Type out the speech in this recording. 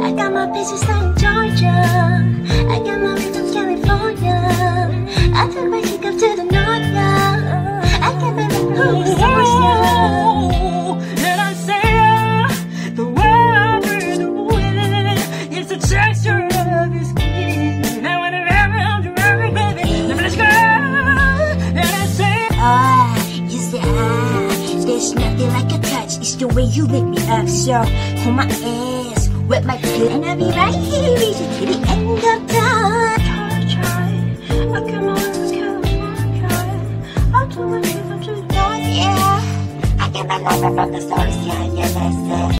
I got my bitches out in Georgia. I got my from California. I took my chick up to the north, yeah. I got the whole source, yeah. And I say, uh, the way I breathe away is the texture of your skin. Now when I'm around around baby, now let's go. And I say, Ah, you say ah, there's nothing like a touch. It's the way you lift me up, so hold my ass, with my kid and I'll be right here reaching to the end of time. Torture, I can always from the stars, yeah, yeah, that's.